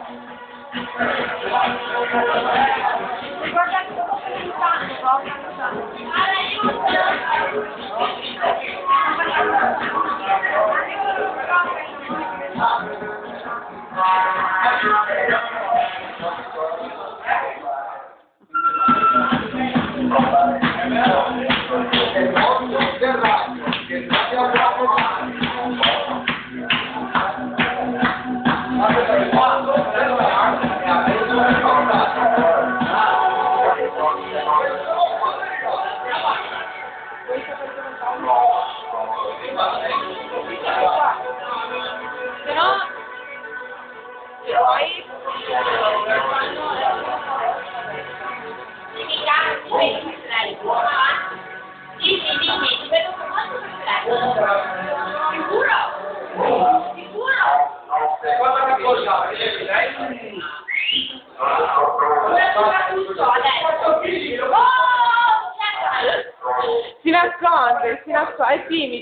Se I see me.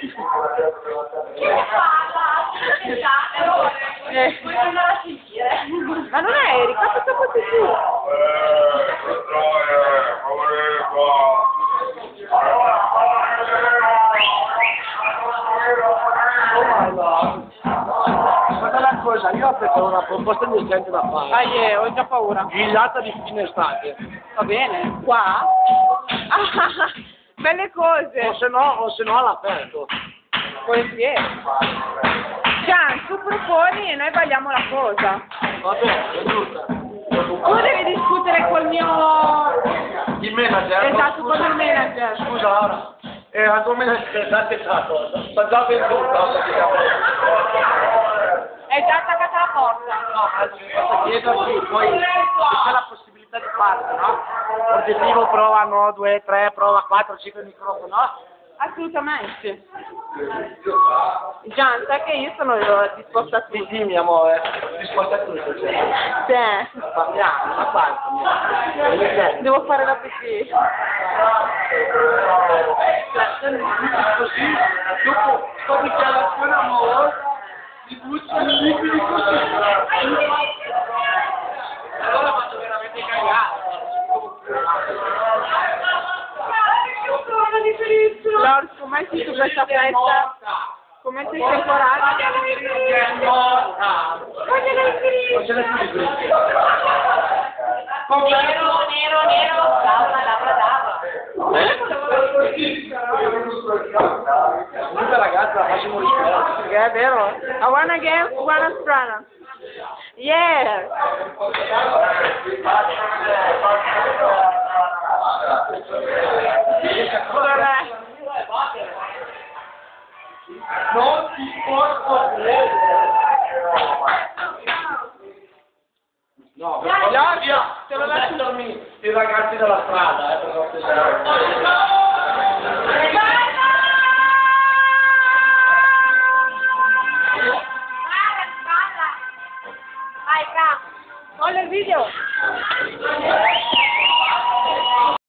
Eh. Ma non è Erika, cosa fosse tu? Guarda una cosa, io ho una proposta decente da fare. Ah, yeah, ho già paura. Grillata di fine estate. Va bene? Qua? Ah, belle O cose! se no, o se no all'aperto. Volentieri. Gian, tu proponi e noi balliamo la cosa. Va bene, è giusta. Tu devi discutere col mio... Il manager. Esatto, con il manager. Scusa Laura. Eh, la tua manager è questa cosa. Sta già venduta. È già attaccata alla porta. No, anzi, posso chiederti poi c'è la possibilità di farlo, no? Oggettivo prova no, 2, 3, prova 4, 5 microfono, no? Assolutamente. Gian, sai che io sono disposta a Sì, tutto. dimmi amore, risposta a tutto, cioè. Sì. Parliamo, ma quanto? Devo fare la pipì. Così, dopo sto dichiarazione amore, ti buttano i liquidi così. Lord, commenti su questa festa? Morta. Non ce n'è più di questo. Nero, nero, nero, Laura, Laura, Laura. Comunque ragazza, facciamo rispetto. Perché è vero? I wanna again, wanna strana. Yeah! No, Lord, via, te lo lascio. mettermi i ragazzi della strada, eh, per cortesia.